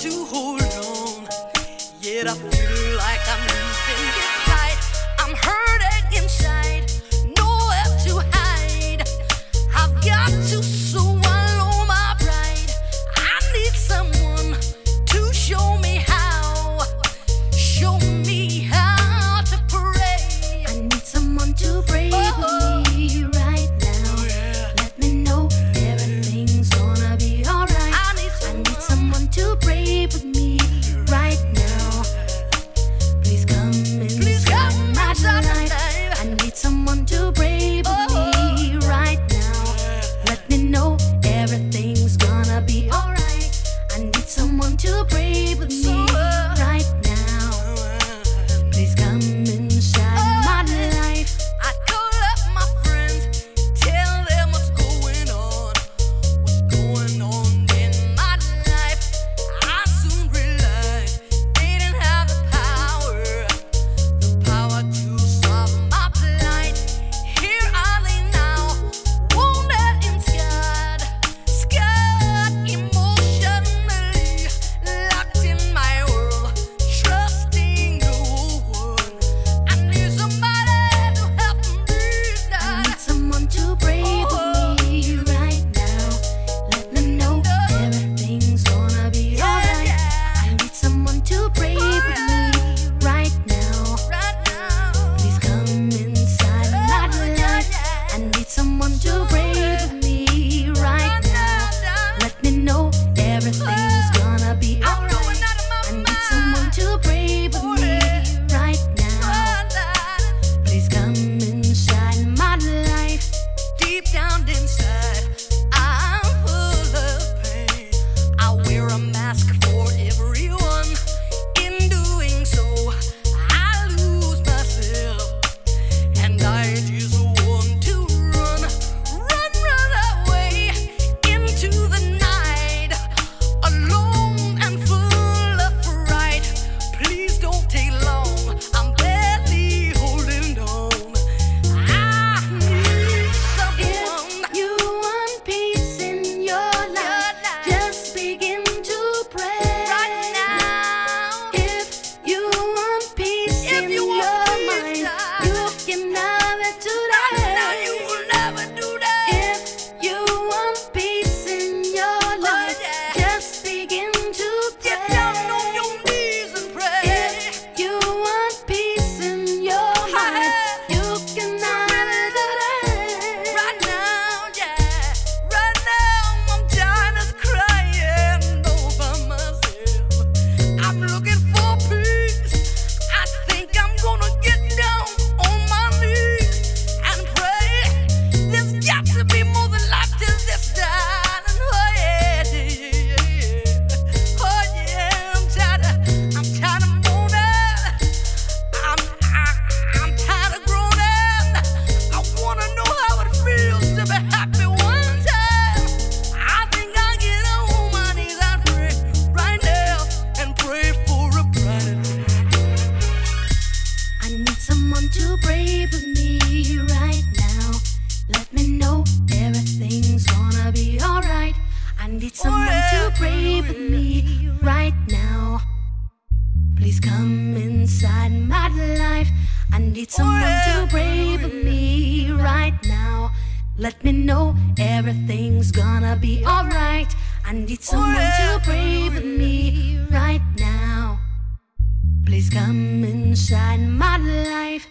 to hold on, yet I feel like I'm. need someone to pray for me right now. Let me know everything's gonna be alright. I need someone to pray for me right now. Please come inside my life.